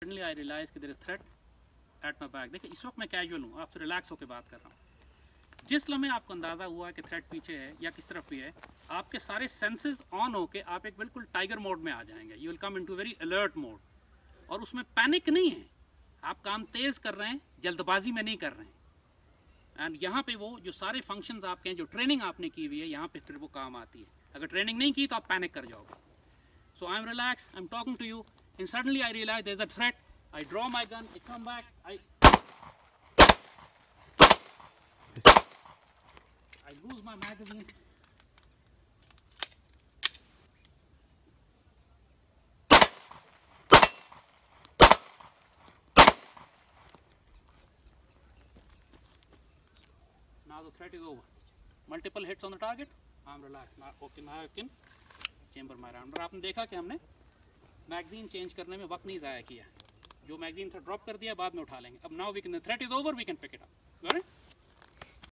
Suddenly I realize there is threat at my back देखिए, इस वक्त मैं कैजुअल हूँ आपसे रिलैक्स होकर बात कर रहा हूँ। जिस लम्हे आपको अंदाज़ा हुआ कि थ्रेट पीछे है या किस तरफ़ भी है, आपके सारे सेंसेस ऑन होके आप एक बिल्कुल टाइगर मोड में आ जाएँगे। You will come in to very alert mode और उसमें पैनिक नहीं है। आप काम तेज़ कर रहे हैं, जल्दबाजी में नहीं कर रहे हैं। एंड यहाँ पे वो जो सारे फ़ंक्शंस आपके हैं, जो ट्रेनिंग आपने की हुई है, यहाँ पे फिर वो काम आती है। अगर ट्रेनिंग नहीं की तो आप पैनिक कर जाओगे। So I am relax I am talking to you suddenly I realize there is a threat I draw my gun I come back I I lose my magazine. Now the threat is over. Multiple hits on the target. I'm relaxed. Now, okay, now I can chamber my round. और आपने देखा कि हमने magazine change करने में वक्त नहीं ज़ाया किया। जो मैगजीन था ड्रॉप कर दिया, बाद में उठा लेंगे। अब now we can threat is over we can pick it up